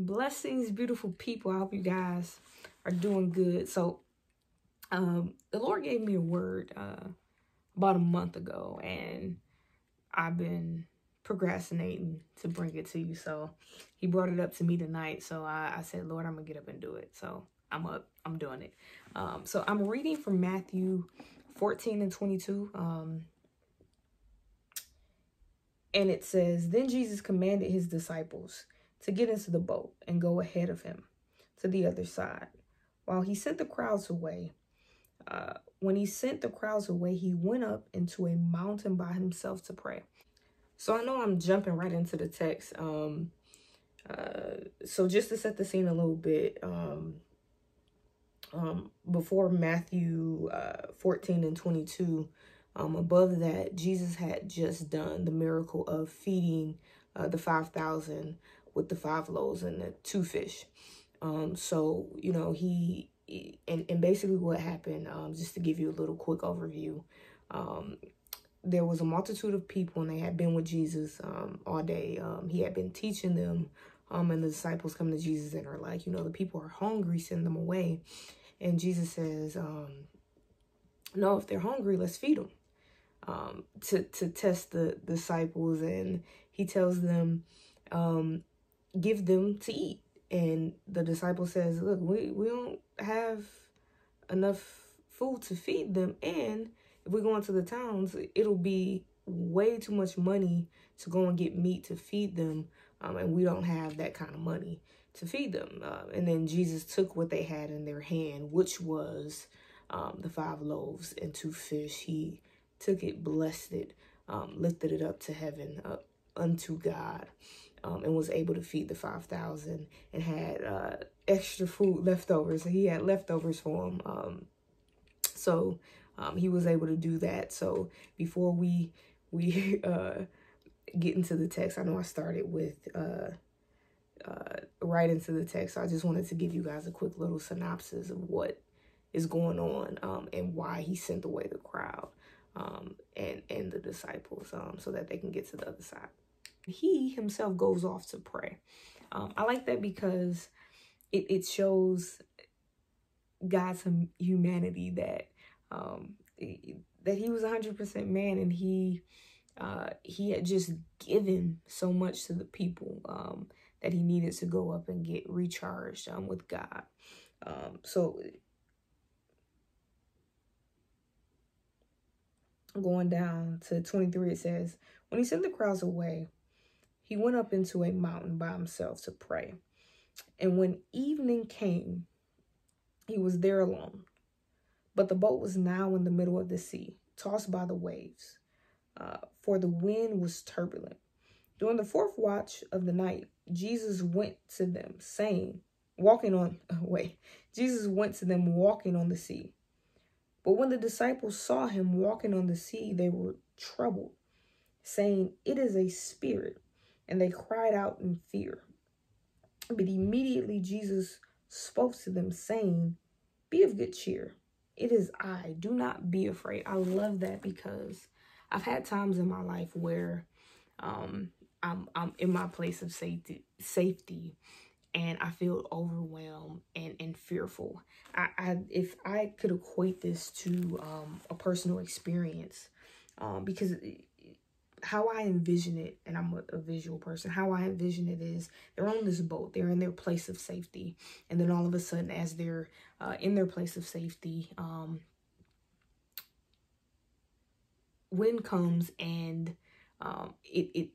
Blessings, beautiful people. I hope you guys are doing good. So, um, the Lord gave me a word uh, about a month ago, and I've been procrastinating to bring it to you. So, He brought it up to me tonight. So, I, I said, Lord, I'm going to get up and do it. So, I'm up, I'm doing it. Um, so, I'm reading from Matthew 14 and 22. Um, and it says, Then Jesus commanded his disciples to get into the boat and go ahead of him to the other side. While he sent the crowds away, uh, when he sent the crowds away, he went up into a mountain by himself to pray. So I know I'm jumping right into the text. Um, uh, so just to set the scene a little bit, um, um, before Matthew uh, 14 and 22, um, above that, Jesus had just done the miracle of feeding uh, the 5,000 with the five loaves and the two fish. Um, so, you know, he, and, and basically what happened, um, just to give you a little quick overview, um, there was a multitude of people and they had been with Jesus um, all day. Um, he had been teaching them um, and the disciples come to Jesus and are like, you know, the people are hungry, send them away. And Jesus says, um, no, if they're hungry, let's feed them um, to, to test the disciples. And he tells them, um, give them to eat. And the disciple says, look, we, we don't have enough food to feed them. And if we go into the towns, it'll be way too much money to go and get meat to feed them. Um, and we don't have that kind of money to feed them. Uh, and then Jesus took what they had in their hand, which was um, the five loaves and two fish. He took it, blessed it, um, lifted it up to heaven, up unto God um, and was able to feed the 5,000 and had uh, extra food leftovers. He had leftovers for him. Um, so um, he was able to do that. So before we we uh, get into the text, I know I started with uh, uh, right into the text. So I just wanted to give you guys a quick little synopsis of what is going on um, and why he sent away the crowd um, and and the disciples um, so that they can get to the other side he himself goes off to pray. Um, I like that because it, it shows God's humanity that um, that he was 100% man and he uh, he had just given so much to the people um, that he needed to go up and get recharged um, with God. Um, so going down to 23, it says, when he sent the crowds away, he went up into a mountain by himself to pray. And when evening came, he was there alone. But the boat was now in the middle of the sea, tossed by the waves, uh, for the wind was turbulent. During the fourth watch of the night, Jesus went to them, saying, walking on, wait, Jesus went to them walking on the sea. But when the disciples saw him walking on the sea, they were troubled, saying, It is a spirit and they cried out in fear. But immediately Jesus spoke to them, saying, Be of good cheer. It is I. Do not be afraid. I love that because I've had times in my life where um, I'm, I'm in my place of safety, safety and I feel overwhelmed and, and fearful. I, I If I could equate this to um, a personal experience, um, because how I envision it, and I'm a, visual person, how I envision it is they're on this boat, they're in their place of safety. And then all of a sudden, as they're uh, in their place of safety, um, wind comes and um, it, it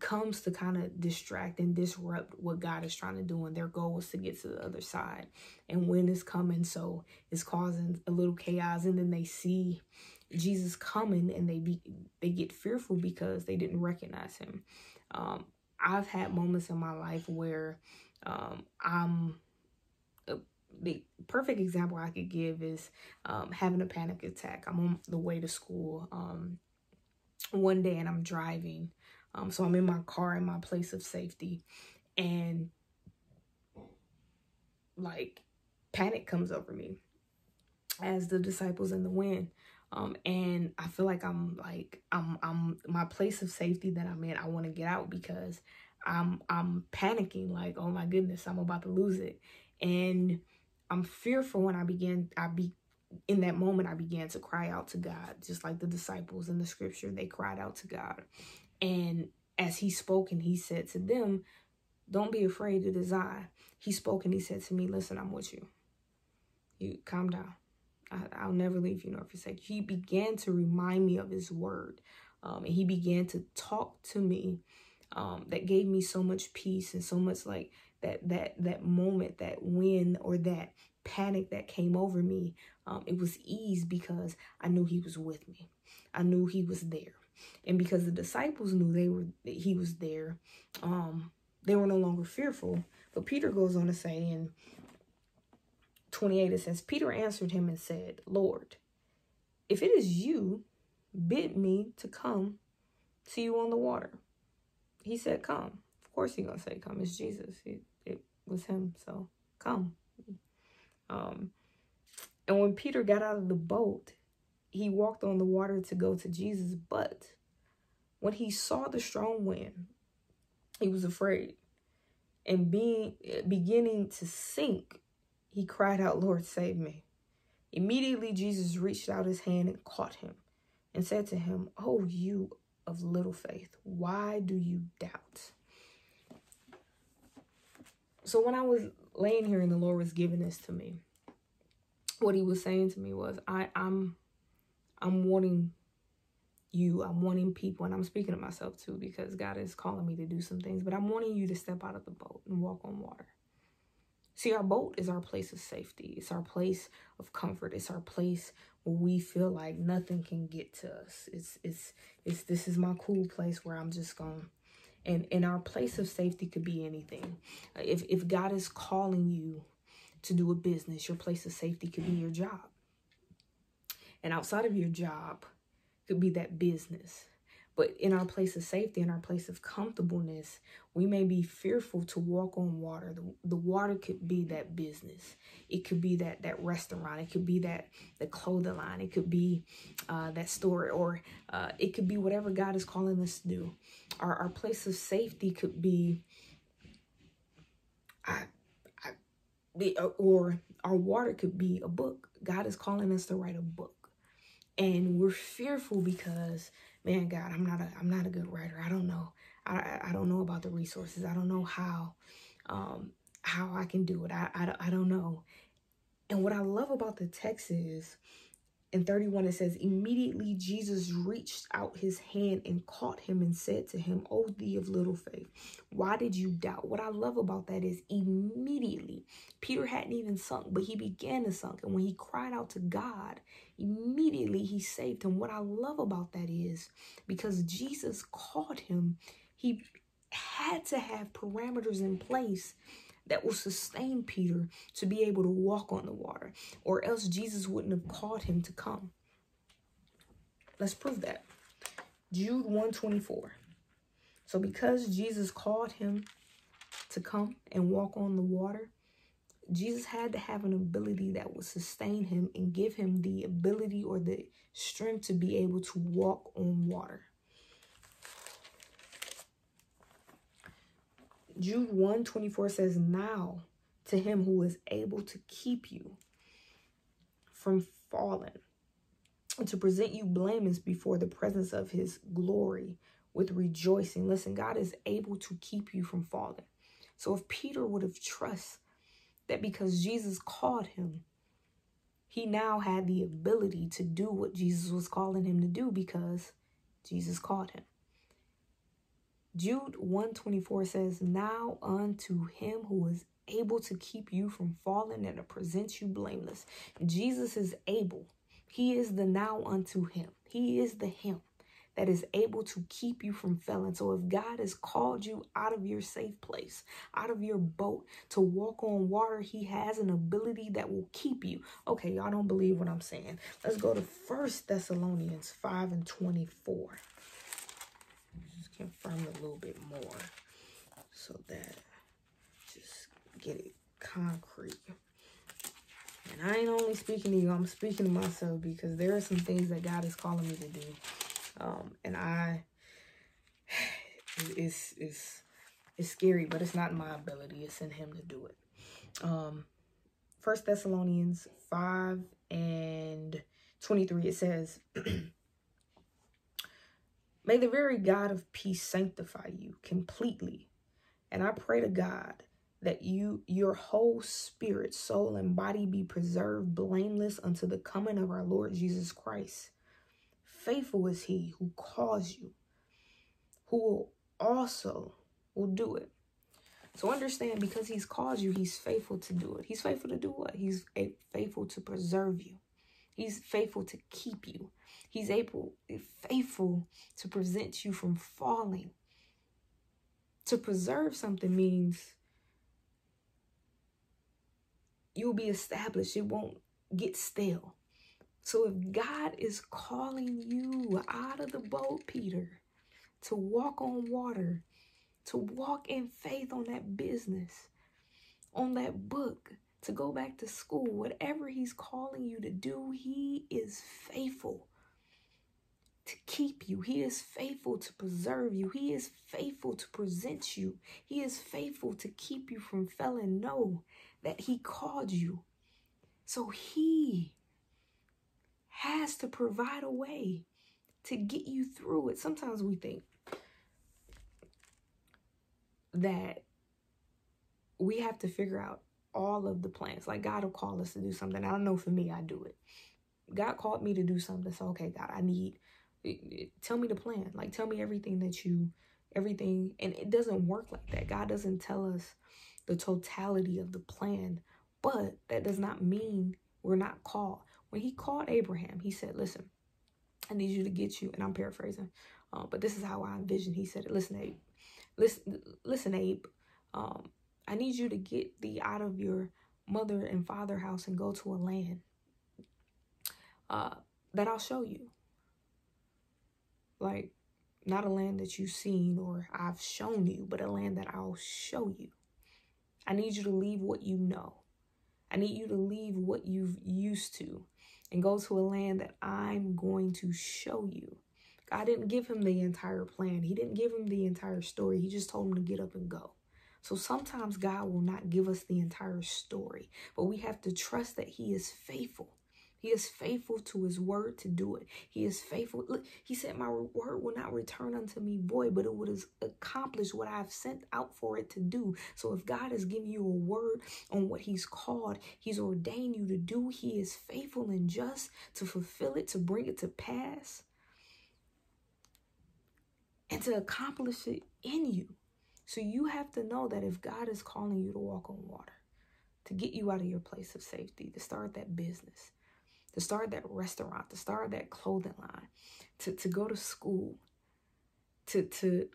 comes to kind of distract and disrupt what God is trying to do. And their goal is to get to the other side. And wind is coming, so it's causing a little chaos. And then they see Jesus coming and they be they get fearful because they didn't recognize him. Um, I've had moments in my life where um, I'm uh, the perfect example I could give is um, having a panic attack. I'm on the way to school um, one day and I'm driving. Um, so I'm in my car in my place of safety and like panic comes over me as the disciples in the wind um and i feel like i'm like i'm i'm my place of safety that i'm in i want to get out because I'm I'm panicking like, oh my goodness, I'm about to lose it. And I'm fearful when I began I be in that moment I began to cry out to God, just like the disciples in the scripture, they cried out to God. And as he spoke and he said to them, Don't be afraid, it is I. He spoke and he said to me, Listen, I'm with you. You calm down. I, will never leave you nor forsake. He began to remind me of his word. Um, and he began to talk to me um, that gave me so much peace and so much like that that that moment that win or that panic that came over me um, it was ease because i knew he was with me i knew he was there and because the disciples knew they were he was there um, they were no longer fearful but peter goes on to say in 28 it says peter answered him and said lord if it is you bid me to come to you on the water he said come. Of course he gonna say come. It's jesus. It, it was him so come. Um and when peter got out of the boat he walked on the water to go to jesus but when he saw the strong wind he was afraid. And being beginning to sink he cried out lord save me. Immediately jesus reached out his hand and caught him and said to him oh you of little faith why do you doubt? So when I was laying here and the Lord was giving this to me, what he was saying to me was, I, I'm I'm wanting you, I'm wanting people, and I'm speaking to myself too, because God is calling me to do some things, but I'm wanting you to step out of the boat and walk on water. See, our boat is our place of safety. It's our place of comfort. It's our place where we feel like nothing can get to us. It's it's it's this is my cool place where I'm just going and and our place of safety could be anything uh, if if god is calling you to do a business your place of safety could be your job and outside of your job could be that business but in our place of safety, in our place of comfortableness, we may be fearful to walk on water. The, the water could be that business. It could be that that restaurant. It could be that the clothing line. It could be uh, that store, or uh, it could be whatever God is calling us to do. Our our place of safety could be. I, I, uh, or our water could be a book. God is calling us to write a book, and we're fearful because man, God, I'm not a, I'm not a good writer. I don't know. I, I don't know about the resources. I don't know how, um, how I can do it. I, I, I don't know. And what I love about the text is in 31 it says immediately jesus reached out his hand and caught him and said to him oh thee of little faith why did you doubt what i love about that is immediately peter hadn't even sunk but he began to sunk and when he cried out to god immediately he saved him what i love about that is because jesus caught him he had to have parameters in place that will sustain Peter to be able to walk on the water, or else Jesus wouldn't have called him to come. Let's prove that. Jude 124. So because Jesus called him to come and walk on the water, Jesus had to have an ability that would sustain him and give him the ability or the strength to be able to walk on water. Jude 1 24 says, Now to him who is able to keep you from falling and to present you blameless before the presence of his glory with rejoicing. Listen, God is able to keep you from falling. So if Peter would have trust that because Jesus called him, he now had the ability to do what Jesus was calling him to do because Jesus called him. Jude 124 says, Now unto him who is able to keep you from falling and to present you blameless. Jesus is able. He is the now unto him. He is the him that is able to keep you from falling. So if God has called you out of your safe place, out of your boat to walk on water, he has an ability that will keep you. Okay, y'all don't believe what I'm saying. Let's go to First Thessalonians 5 and 24 Just confirm a little bit more so that just get it concrete. And I ain't only speaking to you, I'm speaking to myself because there are some things that God is calling me to do. Um, and I, it's, it's, It's scary, but it's not my ability. It's in him to do it. Um, First Thessalonians 5 and 23, it says, May the very God of peace sanctify you completely. And I pray to God that you your whole spirit, soul, and body be preserved blameless unto the coming of our Lord Jesus Christ. Faithful is he who calls you, who will also will do it. So understand because he's called you, he's faithful to do it. He's faithful to do what? He's faithful to preserve you. He's faithful to keep you. He's able, faithful to prevent you from falling. To preserve something means you'll be established. It won't get stale. So if God is calling you out of the boat, Peter, to walk on water, to walk in faith on that business, on that book, to go back to school, whatever he's calling you to do, he is faithful to keep you. He is faithful to preserve you. He is faithful to present you. He is faithful to keep you from failing. Know that he called you. So he has to provide a way to get you through it. Sometimes we think, that we have to figure out all of the plans. Like God will call us to do something. I don't know for me, I do it. God called me to do something. So okay, God, I need eh, eh, tell me the plan. Like tell me everything that you everything and it doesn't work like that. God doesn't tell us the totality of the plan, but that does not mean we're not called. When he called Abraham, he said, "Listen, I need you to get you." And I'm paraphrasing, uh, but this is how I envision. He said, "Listen, Abe, Listen, listen, Abe. Um, I need you to get thee out of your mother and father house and go to a land uh, that I'll show you. Like, not a land that you've seen or I've shown you, but a land that I'll show you. I need you to leave what you know. I need you to leave what you've used to and go to a land that I'm going to show you. God didn't give him the entire plan. He didn't give him the entire story. He just told him to get up and go. So sometimes God will not give us the entire story, but we have to trust that he is faithful. He is faithful to his word to do it. He is faithful. He said, My word will not return unto me void, but it would accomplish what I've sent out for it to do. So if God has given you a word on what he's called, he's ordained you to do, he is faithful and just to fulfill it, to bring it to pass and to accomplish it in you. So you have to know that if God is calling you to walk on water, to get you out of your place of safety, to start that business, to start that restaurant, to start that clothing line, to, to go to school, to, to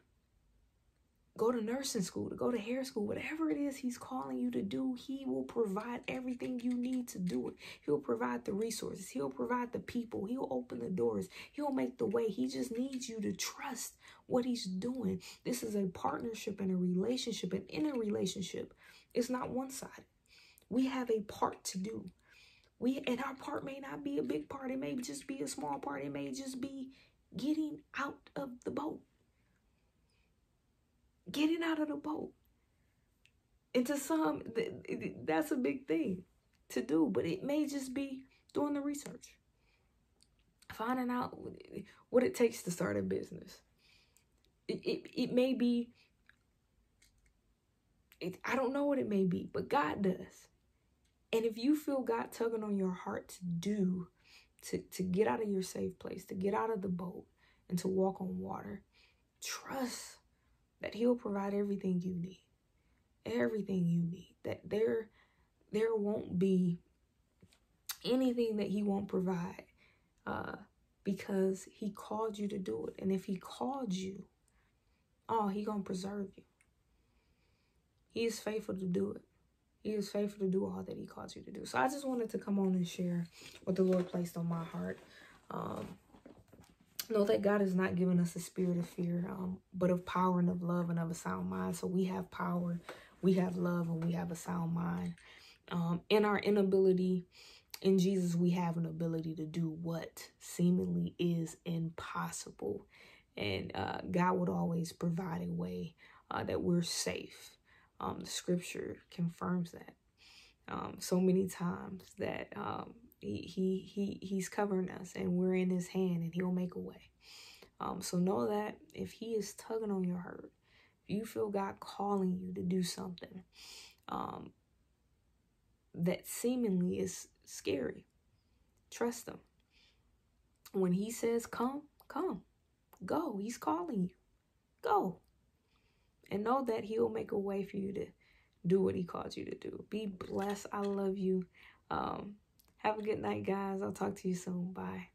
go to nursing school, to go to hair school, whatever it is he's calling you to do, he will provide everything you need to do it. He'll provide the resources, he'll provide the people, he'll open the doors, he'll make the way. He just needs you to trust what he's doing. This is a partnership and a relationship, and in a relationship, it's not one sided. We have a part to do. We and our part may not be a big part, it may just be a small part, it may just be getting out of the boat getting out of the boat. And to some, that's a big thing to do, but it may just be doing the research, finding out what it takes to start a business. It, it, it may be, it, I don't know what it may be, but God does. And if you feel God tugging on your heart to do, to, to get out of your safe place, to get out of the boat, and to walk on water, trust that he'll provide everything you need. Everything you need. That there there won't be anything that he won't provide uh, because he called you to do it. And if he called you, oh, he to preserve you. He is faithful to do it. He is faithful to do all that he calls you to do. So I just wanted to come on and share what the Lord placed on my heart. Um, know that God has not given us a spirit of fear, um, but of power and of love and of a sound mind. So we have power, we have love, and we have a sound mind. Um, in our inability, in Jesus, we have an ability to do what seemingly is impossible. And uh, God would always provide a way uh, that we're safe. Um, the scripture confirms that um, so many times that um, he, he he he's covering us and we're in his hand and he'll make a way. Um, so know that if he is tugging on your heart, if you feel God calling you to do something um, that seemingly is scary, trust him. When he says come, come, go. He's calling you. Go. And know that he'll make a way for you to do what he calls you to do. Be blessed. I love you. Um, have a good night, guys. I'll talk to you soon. Bye.